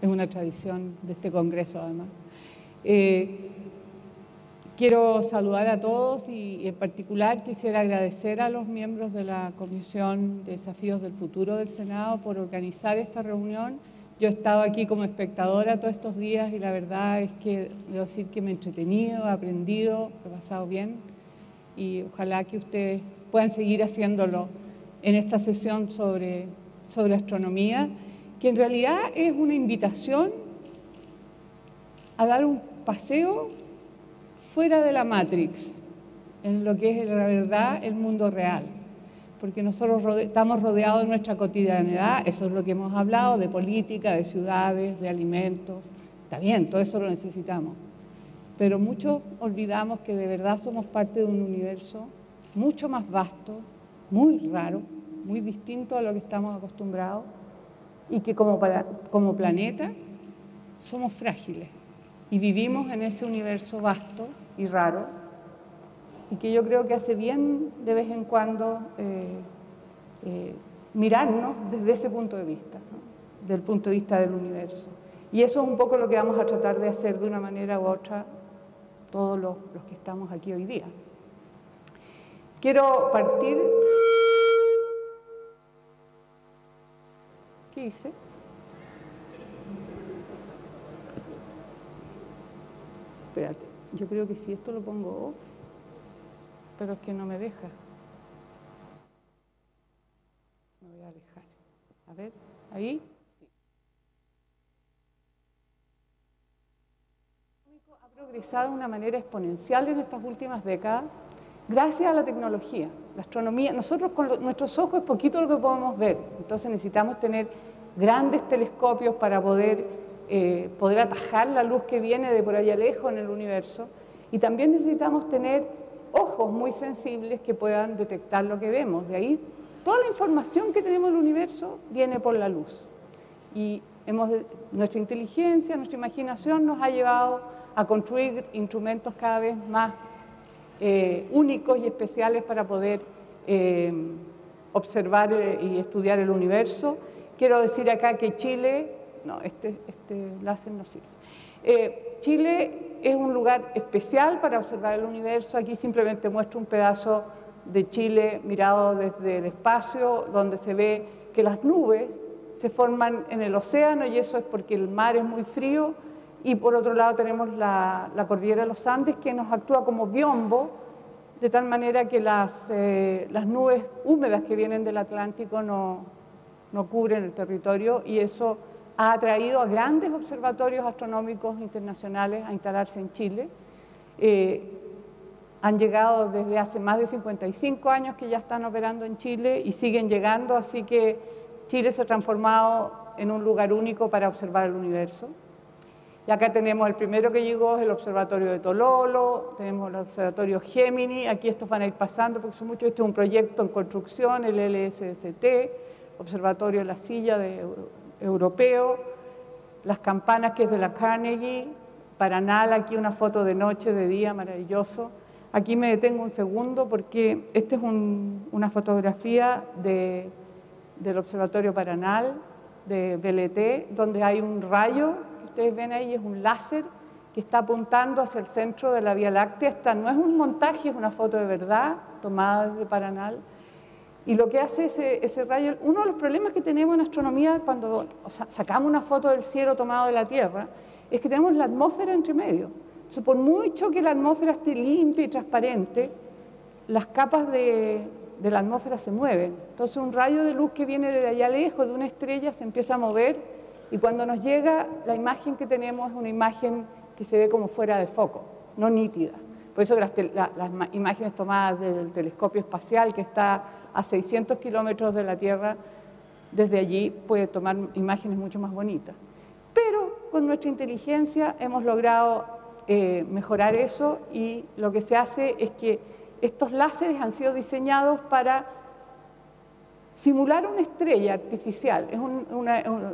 es una tradición de este Congreso además. Eh, quiero saludar a todos y en particular quisiera agradecer a los miembros de la Comisión de Desafíos del Futuro del Senado por organizar esta reunión. Yo he estado aquí como espectadora todos estos días y la verdad es que debo decir que me he entretenido, he aprendido, he pasado bien y ojalá que ustedes puedan seguir haciéndolo en esta sesión sobre, sobre astronomía que en realidad es una invitación a dar un paseo fuera de la Matrix, en lo que es la verdad el mundo real. Porque nosotros estamos rodeados de nuestra cotidianidad, eso es lo que hemos hablado, de política, de ciudades, de alimentos. Está bien, todo eso lo necesitamos. Pero muchos olvidamos que de verdad somos parte de un universo mucho más vasto, muy raro, muy distinto a lo que estamos acostumbrados y que como, planeta somos frágiles y vivimos en ese universo vasto y raro y que yo creo que hace bien de vez en cuando eh, eh, mirarnos desde ese punto de vista, del punto de vista del universo. Y eso es un poco lo que vamos a tratar de hacer de una manera u otra todos los que estamos aquí hoy día. Quiero partir ¿Qué hice? Espérate, yo creo que si esto lo pongo off, pero es que no me deja. Me voy a alejar. A ver, ahí. ha progresado de una manera exponencial en estas últimas décadas gracias a la tecnología. La astronomía, nosotros con nuestros ojos es poquito lo que podemos ver, entonces necesitamos tener grandes telescopios para poder, eh, poder atajar la luz que viene de por allá lejos en el universo. Y también necesitamos tener ojos muy sensibles que puedan detectar lo que vemos. De ahí toda la información que tenemos del universo viene por la luz. Y hemos, nuestra inteligencia, nuestra imaginación nos ha llevado a construir instrumentos cada vez más eh, únicos y especiales para poder eh, observar y estudiar el universo Quiero decir acá que Chile, no, este, este láser no sirve. Eh, Chile es un lugar especial para observar el universo. Aquí simplemente muestro un pedazo de Chile mirado desde el espacio, donde se ve que las nubes se forman en el océano y eso es porque el mar es muy frío. Y por otro lado tenemos la, cordillera de los Andes que nos actúa como biombo, de tal manera que las, eh, las nubes húmedas que vienen del Atlántico no, no cubren el territorio y eso ha atraído a grandes observatorios astronómicos internacionales a instalarse en Chile. Eh, han llegado desde hace más de 55 años que ya están operando en Chile y siguen llegando, así que Chile se ha transformado en un lugar único para observar el universo. Y acá tenemos el primero que llegó, es el observatorio de Tololo, tenemos el observatorio Gemini, aquí estos van a ir pasando porque son muchos, este es un proyecto en construcción, el LSST, Observatorio La Silla de Europeo, las campanas que es de la Carnegie, Paranal, aquí una foto de noche, de día, maravilloso. Aquí me detengo un segundo porque esta es una fotografía del Observatorio Paranal de BLT, donde hay un rayo, ustedes ven ahí, es un láser que está apuntando hacia el centro de la Vía Láctea. Esta no es un montaje, es una foto de verdad tomada desde Paranal. Y lo que hace ese, rayo, uno de los problemas que tenemos en astronomía cuando sacamos una foto del cielo tomado de la Tierra, es que tenemos la atmósfera entre medio. Entonces, por mucho que la atmósfera esté limpia y transparente, las capas de, de la atmósfera se mueven. Entonces, un rayo de luz que viene de allá lejos, de una estrella, se empieza a mover y cuando nos llega, la imagen que tenemos es una imagen que se ve como fuera de foco, no nítida. Por eso las, las imágenes tomadas del telescopio espacial que está a 600 kilómetros de la Tierra, desde allí puede tomar imágenes mucho más bonitas. Pero con nuestra inteligencia hemos logrado eh, mejorar eso y lo que se hace es que estos láseres han sido diseñados para simular una estrella artificial.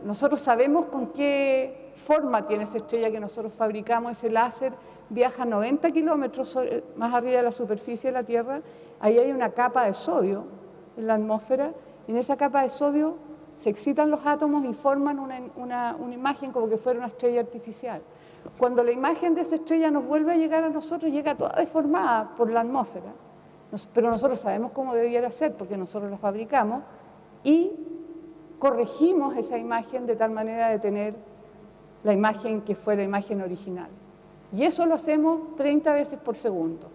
nosotros sabemos con qué forma tiene esa estrella que nosotros fabricamos, ese láser viaja 90 kilómetros más arriba de la superficie de la Tierra, ahí hay una capa de sodio en la atmósfera, y en esa capa de sodio se excitan los átomos y forman una, imagen como que fuera una estrella artificial. Cuando la imagen de esa estrella nos vuelve a llegar a nosotros, llega toda deformada por la atmósfera. Pero nosotros sabemos cómo debiera ser porque nosotros la fabricamos y corregimos esa imagen de tal manera de tener la imagen que fue la imagen original. Y eso lo hacemos 30 veces por segundo.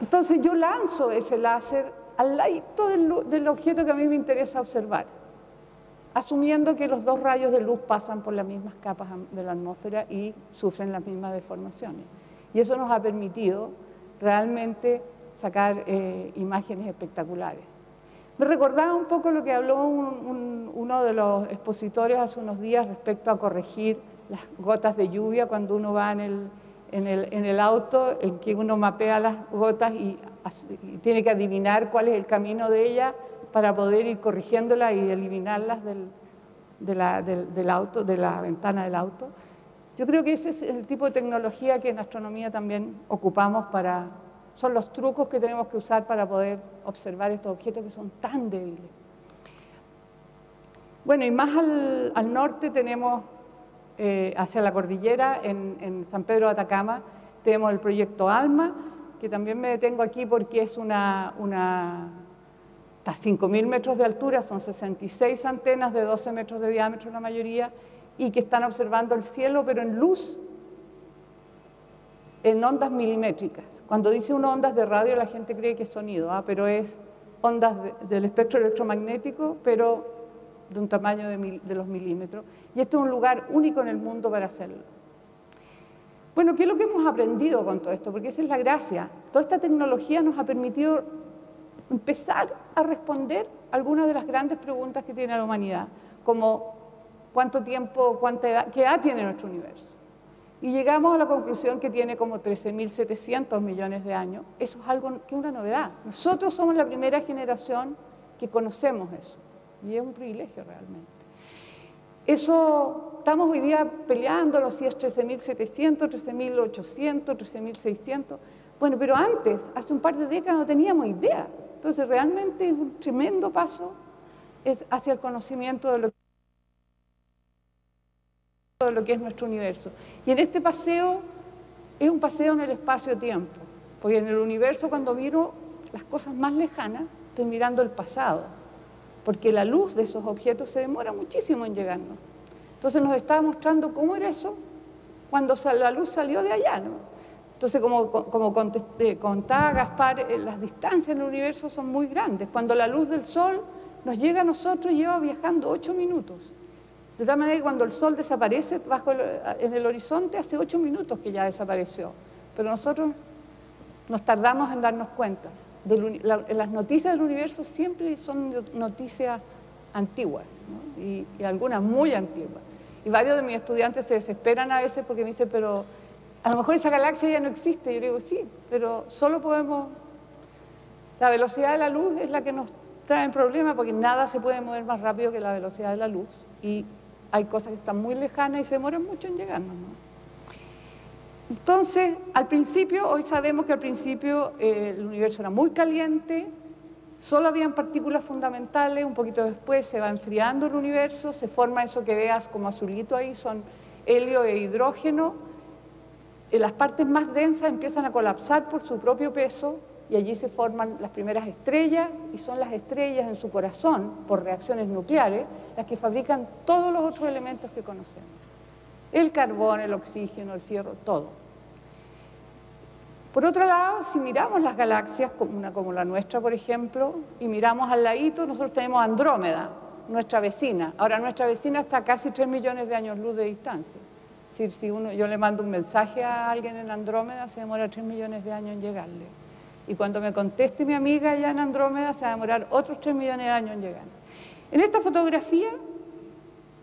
Entonces yo lanzo ese láser al lado del, objeto que a mí me interesa observar, asumiendo que los dos rayos de luz pasan por las mismas capas de la atmósfera y sufren las mismas deformaciones. Y eso nos ha permitido realmente sacar eh, imágenes espectaculares. Me recordaba un poco lo que habló uno de los expositores hace unos días respecto a corregir las gotas de lluvia cuando uno va en el, en el, en el auto, en que uno mapea las gotas y, tiene que adivinar cuál es el camino de ellas para poder ir corrigiéndolas y eliminarlas del, de la, del, auto, de la ventana del auto. Yo creo que ese es el tipo de tecnología que en astronomía también ocupamos para, son los trucos que tenemos que usar para poder observar estos objetos que son tan débiles. Bueno, y más al, norte tenemos eh, hacia la cordillera, en, San Pedro de Atacama, tenemos el proyecto ALMA, que también me detengo aquí porque es una, una hasta 5.000 metros de altura, son 66 antenas de 12 metros de diámetro la mayoría, y que están observando el cielo, pero en luz, en ondas milimétricas. Cuando dice una ondas de radio, la gente cree que es sonido, ¿ah? pero es ondas del espectro electromagnético, pero de un tamaño de, los milímetros. Y este es un lugar único en el mundo para hacerlo. Bueno, ¿qué es lo que hemos aprendido con todo esto? Porque esa es la gracia. Toda esta tecnología nos ha permitido empezar a responder algunas de las grandes preguntas que tiene la humanidad, como cuánto tiempo, cuánta edad, qué edad tiene nuestro universo. Y llegamos a la conclusión que tiene como 13.700 millones de años. Eso es algo que es una novedad. Nosotros somos la primera generación que conocemos eso y es un privilegio realmente. Eso, estamos hoy día peleándolo si es 13.700, 13.800, 13.600. Bueno, pero antes, hace un par de décadas, no teníamos idea. Entonces, realmente es un tremendo paso hacia el conocimiento de lo, de lo que es nuestro universo. Y en este paseo, es un paseo en el espacio-tiempo, porque en el universo cuando miro las cosas más lejanas, estoy mirando el pasado porque la luz de esos objetos se demora muchísimo en llegarnos. Entonces nos estaba mostrando cómo era eso cuando la luz salió de allá. ¿no? Entonces, como, como contaba Gaspar, eh, las distancias en el universo son muy grandes. Cuando la luz del Sol nos llega a nosotros, lleva viajando ocho minutos. De tal manera que cuando el Sol desaparece bajo en el horizonte, hace ocho minutos que ya desapareció. Pero nosotros nos tardamos en darnos cuenta las noticias del universo siempre son noticias antiguas, y, algunas muy antiguas. Y varios de mis estudiantes se desesperan a veces porque me dicen, pero a lo mejor esa galaxia ya no existe. Yo digo, sí, pero solo podemos... La velocidad de la luz es la que nos trae el problema porque nada se puede mover más rápido que la velocidad de la luz. Hay cosas que están muy lejanas y se demoran mucho en llegarnos. Entonces, al principio, hoy sabemos que al principio eh, el universo era muy caliente, solo habían partículas fundamentales, un poquito después se va enfriando el universo, se forma eso que veas como azulito ahí, son helio e hidrógeno, las partes más densas empiezan a colapsar por su propio peso y allí se forman las primeras estrellas y son las estrellas en su corazón, por reacciones nucleares, las que fabrican todos los otros elementos que conocemos. El carbón, el oxígeno, el fierro, todo. Por otro lado, si miramos las galaxias, una como la nuestra, por ejemplo, y miramos al ladito, nosotros tenemos Andrómeda, nuestra vecina. Ahora, nuestra vecina está a casi 3 millones de años luz de distancia. Si uno, yo le mando un mensaje a alguien en Andrómeda, se demora 3 millones de años en llegarle. Y cuando me conteste mi amiga allá en Andrómeda, se va a demorar otros 3 millones de años en llegar. En esta fotografía,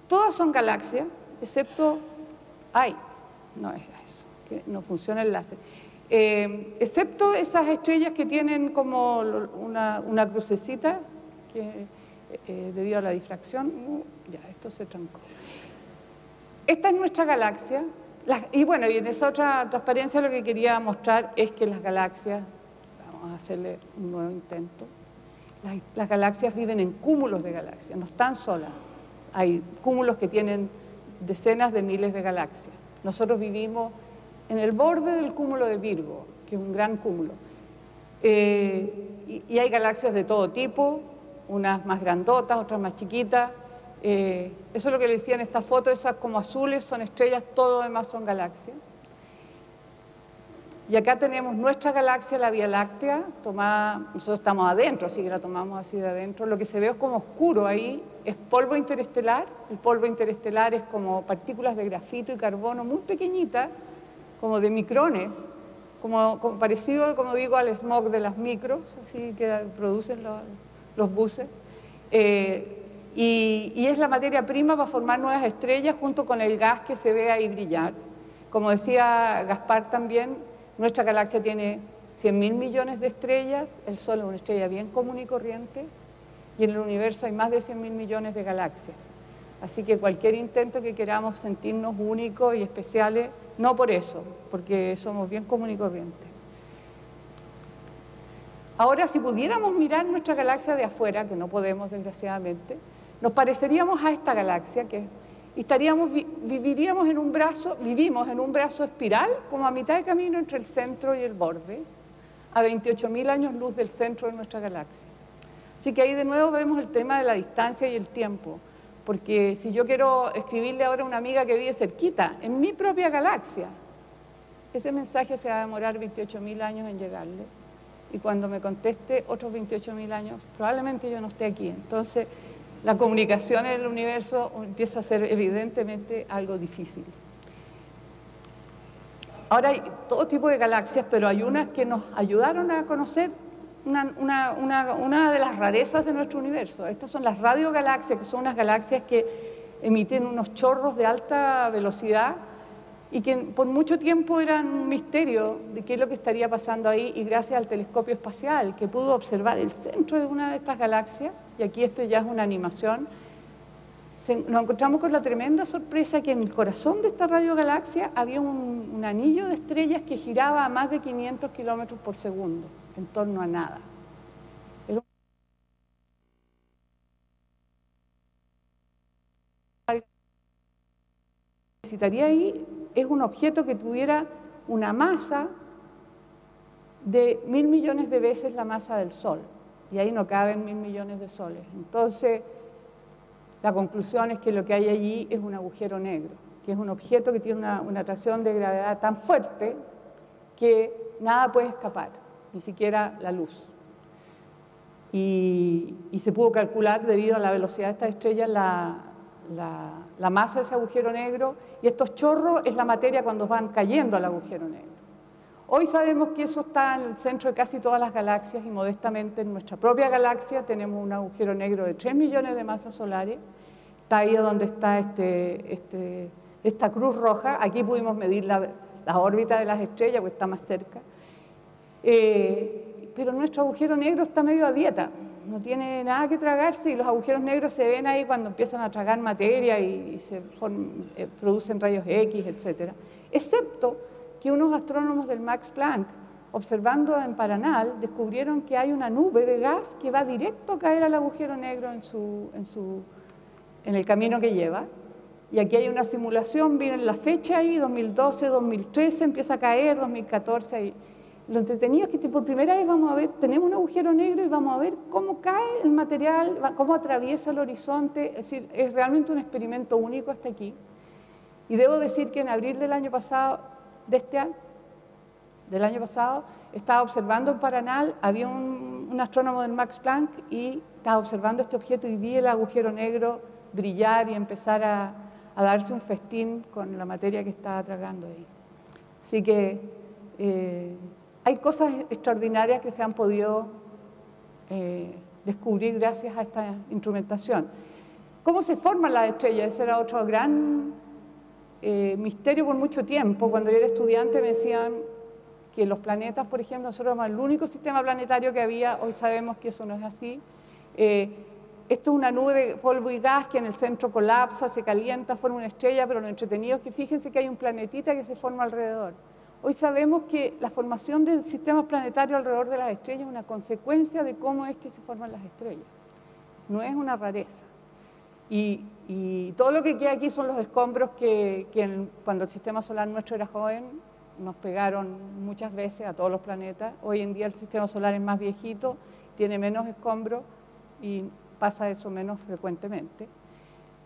todas son galaxias, excepto Ay, no es eso, que no funciona el láser. Eh, excepto esas estrellas que tienen como una, crucecita, que eh, debido a la difracción, uh, ya, esto se trancó. Esta es nuestra galaxia, y bueno, y en esa otra transparencia lo que quería mostrar es que las galaxias, hacerle un nuevo intento, Las, galaxias viven en cúmulos de galaxias, no están solas. Hay cúmulos que tienen decenas de miles de galaxias. Nosotros vivimos en el borde del cúmulo de Virgo, que es un gran cúmulo. Eh, y, hay galaxias de todo tipo, unas más grandotas, otras más chiquitas. Eh, eso es lo que le decía en esta foto, esas como azules son estrellas, todo demás son galaxias. Y acá tenemos nuestra galaxia, la Vía Láctea, tomada, nosotros estamos adentro, así que la tomamos así de adentro. Lo que se ve es como oscuro ahí, es polvo interestelar. El polvo interestelar es como partículas de grafito y carbono muy pequeñitas, como de micrones, como, parecido, como digo, al smog de las micros, así que producen los, buses. Eh, y, y es la materia prima para formar nuevas estrellas junto con el gas que se ve ahí brillar. Como decía Gaspar también, nuestra galaxia tiene 100.000 millones de estrellas, el Sol es una estrella bien común y corriente, y en el universo hay más de 100.000 millones de galaxias. Así que cualquier intento que queramos sentirnos únicos y especiales, no por eso, porque somos bien común y corriente. Ahora, si pudiéramos mirar nuestra galaxia de afuera, que no podemos desgraciadamente, nos pareceríamos a esta galaxia que y estaríamos, viviríamos en un brazo, vivimos en un brazo espiral, como a mitad de camino entre el centro y el borde, a 28.000 años luz del centro de nuestra galaxia. Así que ahí de nuevo vemos el tema de la distancia y el tiempo, porque si yo quiero escribirle ahora a una amiga que vive cerquita, en mi propia galaxia, ese mensaje se va a demorar 28.000 años en llegarle, y cuando me conteste otros 28.000 años, probablemente yo no esté aquí. Entonces, la comunicación en el universo empieza a ser evidentemente algo difícil. Ahora hay todo tipo de galaxias, pero hay unas que nos ayudaron a conocer una, de las rarezas de nuestro universo. Estas son las radiogalaxias, que son unas galaxias que emiten unos chorros de alta velocidad y que por mucho tiempo eran un misterio de qué es lo que estaría pasando ahí y gracias al telescopio espacial que pudo observar el centro de una de estas galaxias, y aquí esto ya es una animación, nos encontramos con la tremenda sorpresa que en el corazón de esta radiogalaxia había un, un anillo de estrellas que giraba a más de 500 kilómetros por segundo, en torno a nada. necesitaría ahí es un objeto que tuviera una masa de mil millones de veces la masa del Sol. Y ahí no caben mil millones de soles. Entonces, la conclusión es que lo que hay allí es un agujero negro, que es un objeto que tiene una, atracción de gravedad tan fuerte que nada puede escapar, ni siquiera la luz. Y, y se pudo calcular, debido a la velocidad de esta estrella, la, la, masa de ese agujero negro y estos chorros es la materia cuando van cayendo al agujero negro. Hoy sabemos que eso está en el centro de casi todas las galaxias y modestamente en nuestra propia galaxia tenemos un agujero negro de 3 millones de masas solares. Está ahí donde está este, este, esta cruz roja. Aquí pudimos medir la, órbita de las estrellas porque está más cerca. Eh, pero nuestro agujero negro está medio a dieta no tiene nada que tragarse y los agujeros negros se ven ahí cuando empiezan a tragar materia y, se eh, producen rayos X, etc. Excepto que unos astrónomos del Max Planck, observando en Paranal, descubrieron que hay una nube de gas que va directo a caer al agujero negro en, su, en, su, en el camino que lleva. Y aquí hay una simulación, miren la fecha ahí, 2012, 2013, empieza a caer, 2014. Lo entretenido es que por primera vez vamos a ver, tenemos un agujero negro y vamos a ver cómo cae el material, cómo atraviesa el horizonte. Es decir, es realmente un experimento único hasta aquí. Y debo decir que en abril del año pasado, de este año, del año pasado, estaba observando en Paranal, había un, astrónomo del Max Planck y estaba observando este objeto y vi el agujero negro brillar y empezar a, darse un festín con la materia que estaba tragando ahí. Así que eh, hay cosas extraordinarias que se han podido eh, descubrir gracias a esta instrumentación. ¿Cómo se forman las estrellas? Ese era otro gran eh, misterio por mucho tiempo. Cuando yo era estudiante me decían que los planetas, por ejemplo, nosotros éramos el único sistema planetario que había, hoy sabemos que eso no es así. Eh, esto es una nube de polvo y gas que en el centro colapsa, se calienta, forma una estrella, pero lo entretenido es que fíjense que hay un planetita que se forma alrededor. Hoy sabemos que la formación del sistema planetario alrededor de las estrellas es una consecuencia de cómo es que se forman las estrellas. No es una rareza. Y, todo lo que queda aquí son los escombros que, cuando el sistema solar nuestro era joven nos pegaron muchas veces a todos los planetas. Hoy en día el sistema solar es más viejito, tiene menos escombros y pasa eso menos frecuentemente.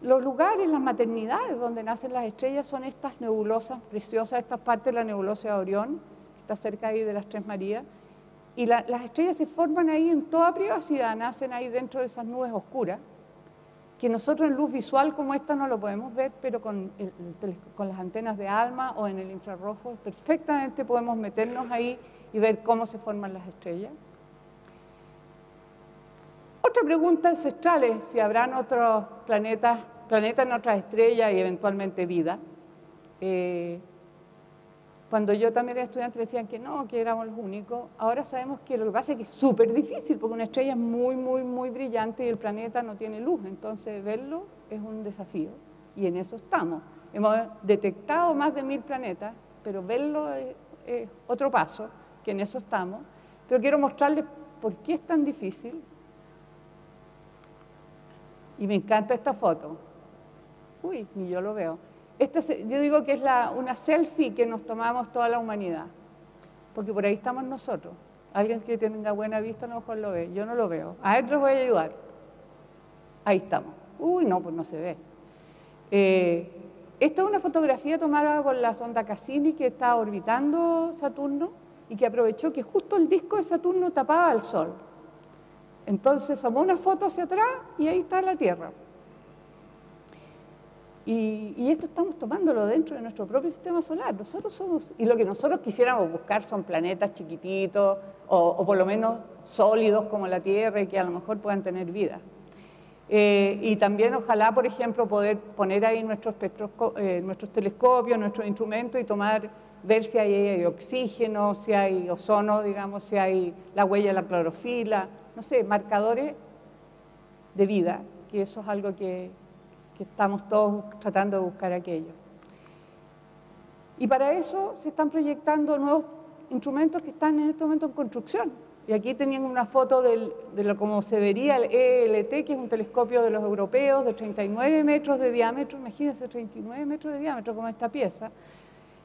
Los lugares, las maternidades donde nacen las estrellas son estas nebulosas preciosas, esta parte de la nebulosa de Orión, que está cerca ahí de las Tres Marías, y las estrellas se forman ahí en toda privacidad, nacen ahí dentro de esas nubes oscuras, que nosotros en luz visual como esta no lo podemos ver, pero con, con las antenas de ALMA o en el infrarrojo perfectamente podemos meternos ahí y ver cómo se forman las estrellas. Otra pregunta ancestral es si habrán otros planetas, planetas en otras estrellas y eventualmente vida. Eh, cuando yo también era estudiante decían que no, que éramos los únicos. Ahora sabemos que lo que pasa es que es súper difícil porque una estrella es muy, muy, muy brillante y el planeta no tiene luz. Entonces verlo es un desafío y en eso estamos. Hemos detectado más de mil planetas, pero verlo es, es otro paso, que en eso estamos. Pero quiero mostrarles por qué es tan difícil y me encanta esta foto. Uy, ni yo lo veo. Este, yo digo que es una selfie que nos tomamos toda la humanidad, porque por ahí estamos nosotros. Alguien que tenga buena vista a lo mejor lo ve, yo no lo veo. A él les voy a ayudar. Ahí estamos. Uy, no, pues no se ve. Eh, esta es una fotografía tomada por la sonda Cassini que está orbitando Saturno y que aprovechó que justo el disco de Saturno tapaba el Sol. Entonces tomó una foto hacia atrás y ahí está la Tierra. Y, esto estamos tomándolo dentro de nuestro propio sistema solar. Nosotros somos, y lo que nosotros quisiéramos buscar son planetas chiquititos o, por lo menos sólidos como la Tierra y que a lo mejor puedan tener vida. Eh, y también ojalá, por ejemplo, poder poner ahí nuestros, eh, nuestros telescopios, nuestros instrumentos y tomar, ver si hay, oxígeno, si hay ozono, digamos, si hay la huella de la clorofila, no sé, marcadores de vida, que eso es algo que, estamos todos tratando de buscar aquello. Y para eso se están proyectando nuevos instrumentos que están en este momento en construcción. Y aquí tenían una foto de lo como se vería el ELT, que es un telescopio de los europeos de 39 metros de diámetro, imagínense 39 metros de diámetro como esta pieza.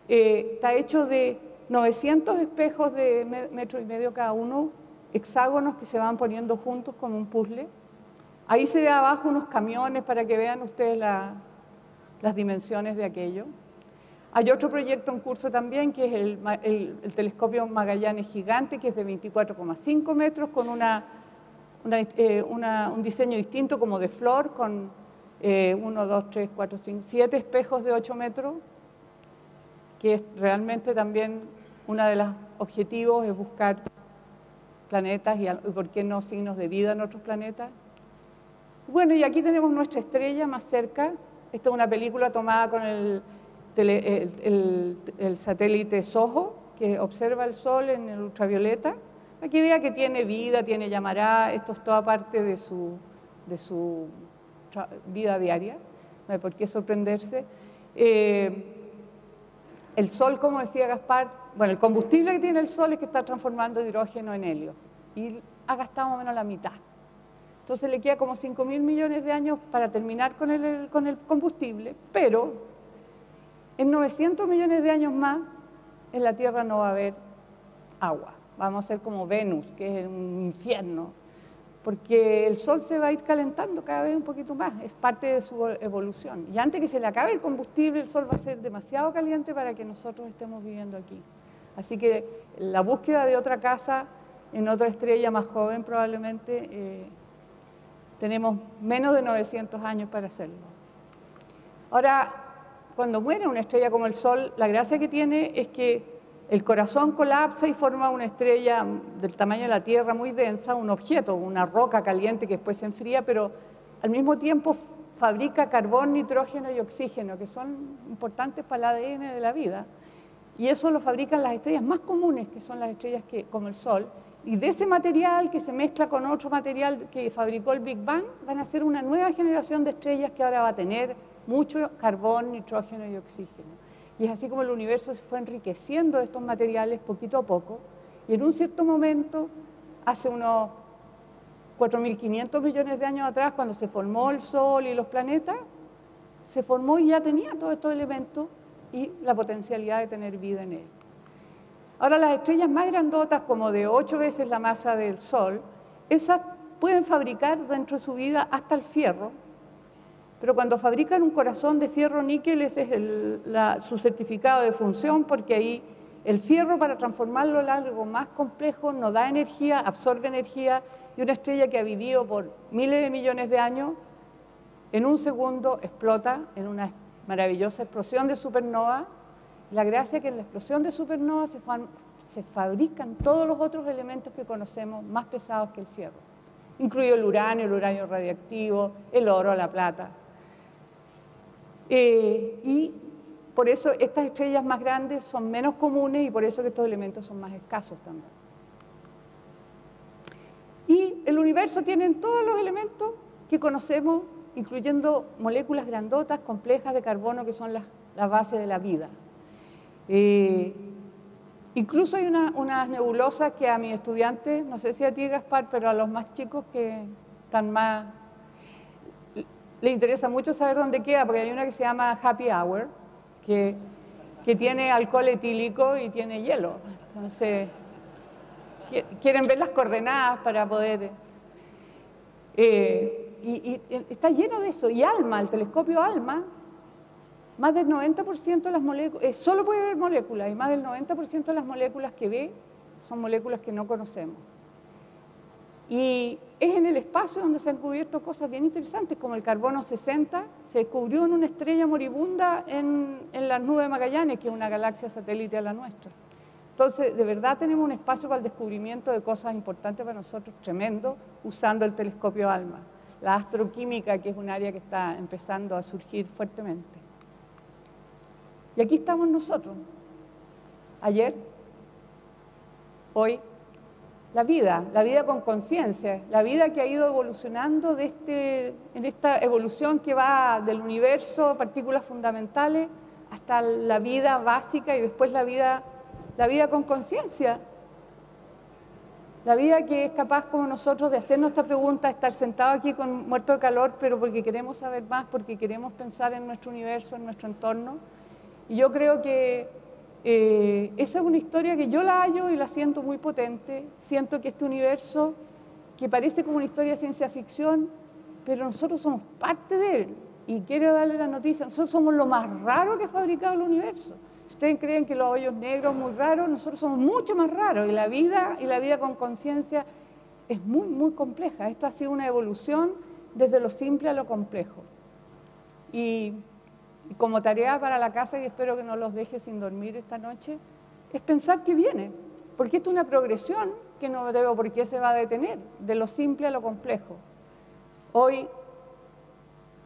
Eh, está hecho de 900 espejos de metro y medio cada uno, hexágonos que se van poniendo juntos como un puzzle. Ahí se ve abajo unos camiones para que vean ustedes las dimensiones de aquello. Hay otro proyecto en curso también, que es el, telescopio Magallanes Gigante, que es de 24,5 metros, con eh, un diseño distinto como de flor, con 1, 2, 3, 4, 5, 7 espejos de 8 metros, que es realmente también uno de los objetivos, es buscar planetas y, por qué no signos de vida en otros planetas. Bueno, y aquí tenemos nuestra estrella más cerca. Esta es una película tomada con el, el, satélite SOHO, que observa el Sol en el ultravioleta. Aquí vea que tiene vida, tiene llamará, esto es toda parte de su, de su vida diaria, no hay por qué sorprenderse. Eh, el Sol, como decía Gaspar, bueno, el combustible que tiene el Sol es que está transformando hidrógeno en helio y ha gastado más o menos la mitad. Entonces le queda como 5 mil millones de años para terminar con el, con el combustible, pero en 900 millones de años más en la Tierra no va a haber agua. Vamos a ser como Venus, que es un infierno, porque el Sol se va a ir calentando cada vez un poquito más, es parte de su evolución. Y antes que se le acabe el combustible, el Sol va a ser demasiado caliente para que nosotros estemos viviendo aquí. Así que la búsqueda de otra casa en otra estrella más joven probablemente eh, tenemos menos de 900 años para hacerlo. Ahora, cuando muere una estrella como el Sol, la gracia que tiene es que el corazón colapsa y forma una estrella del tamaño de la Tierra muy densa, un objeto, una roca caliente que después se enfría, pero al mismo tiempo fabrica carbón, nitrógeno y oxígeno, que son importantes para el ADN de la vida. Y eso lo fabrican las estrellas más comunes, que son las estrellas que, como el Sol. Y de ese material que se mezcla con otro material que fabricó el Big Bang, van a ser una nueva generación de estrellas que ahora va a tener mucho carbón, nitrógeno y oxígeno. Y es así como el universo se fue enriqueciendo de estos materiales poquito a poco. Y en un cierto momento, hace unos 4.500 millones de años atrás, cuando se formó el Sol y los planetas, se formó y ya tenía todos estos elementos y la potencialidad de tener vida en él. Ahora las estrellas más grandotas, como de ocho veces la masa del Sol, esas pueden fabricar dentro de su vida hasta el fierro, pero cuando fabrican un corazón de fierro níquel, ese es su certificado de función, porque ahí el fierro para transformarlo en algo más complejo no da energía, absorbe energía, y una estrella que ha vivido por miles de millones de años, en un segundo explota en una maravillosa explosión de supernova. La gracia es que en la explosión de supernova se, fabrican todos los otros elementos que conocemos más pesados que el fierro, incluido el uranio, el uranio radiactivo, el oro, la plata. Eh, y por eso estas estrellas más grandes son menos comunes y por eso que estos elementos son más escasos también. Y el universo tiene todos los elementos que conocemos, incluyendo moléculas grandotas, complejas de carbono, que son las, la base de la vida. Incluso hay unas nebulosas que a mis estudiantes, no sé si a ti Gaspar, pero a los más chicos que están más le interesa mucho saber dónde queda, porque hay una que se llama Happy Hour, que, que tiene alcohol etílico y tiene hielo. Entonces, quieren ver las coordenadas para poder... Eh, y, está lleno de eso. Y ALMA, el telescopio ALMA, más del 90% de las moléculas, eh, solo puede ver moléculas, y más del 90% de las moléculas que ve son moléculas que no conocemos. Y es en el espacio donde se han descubierto cosas bien interesantes, como el carbono 60, se descubrió en una estrella moribunda en, en las nubes de Magallanes, que es una galaxia satélite a la nuestra. Entonces, de verdad tenemos un espacio para el descubrimiento de cosas importantes para nosotros, tremendo, usando el telescopio ALMA. La astroquímica, que es un área que está empezando a surgir fuertemente. Y aquí estamos nosotros. Ayer, hoy la vida, la vida con conciencia, la vida que ha ido evolucionando de este, en esta evolución que va del universo, partículas fundamentales, hasta la vida básica y después la vida, la vida con conciencia. La vida que es capaz como nosotros de hacernos esta pregunta, estar sentado aquí con muerto de calor, pero porque queremos saber más, porque queremos pensar en nuestro universo, en nuestro entorno. Y yo creo que eh, esa es una historia que yo la hallo y la siento muy potente. Siento que este universo, que parece como una historia de ciencia ficción, pero nosotros somos parte de él. Y quiero darle la noticia, nosotros somos lo más raro que ha fabricado el universo. Ustedes creen que los hoyos negros son muy raros, nosotros somos mucho más raros. Y la vida, y la vida con conciencia es muy, muy compleja. Esto ha sido una evolución desde lo simple a lo complejo. Y como tarea para la casa, y espero que no los deje sin dormir esta noche, es pensar que viene, porque esto es una progresión que no veo por qué se va a detener, de lo simple a lo complejo. Hoy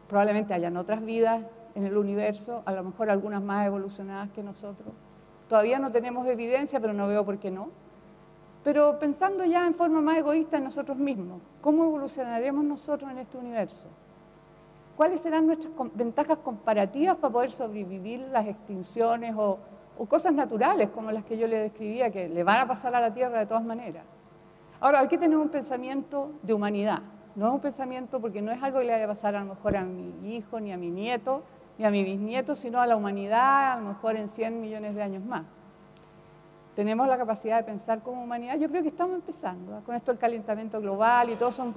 probablemente hayan otras vidas en el universo, a lo mejor algunas más evolucionadas que nosotros. Todavía no tenemos evidencia, pero no veo por qué no. Pero pensando ya en forma más egoísta en nosotros mismos, ¿cómo evolucionaremos nosotros en este universo? Cuáles serán nuestras ventajas comparativas para poder sobrevivir las extinciones o, cosas naturales como las que yo le describía, que le van a pasar a la Tierra de todas maneras. Ahora, hay que tener un pensamiento de humanidad, no es un pensamiento porque no es algo que le vaya a pasar a lo mejor a mi hijo, ni a mi nieto, ni a mi bisnieto, sino a la humanidad a lo mejor en 100 millones de años más tenemos la capacidad de pensar como humanidad, yo creo que estamos empezando. ¿eh? Con esto el calentamiento global y todo son,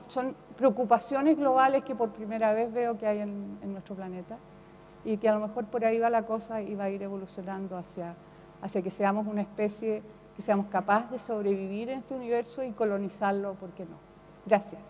preocupaciones globales que por primera vez veo que hay en, en, nuestro planeta y que a lo mejor por ahí va la cosa y va a ir evolucionando hacia, hacia que seamos una especie, que seamos capaces de sobrevivir en este universo y colonizarlo, ¿por qué no? Gracias.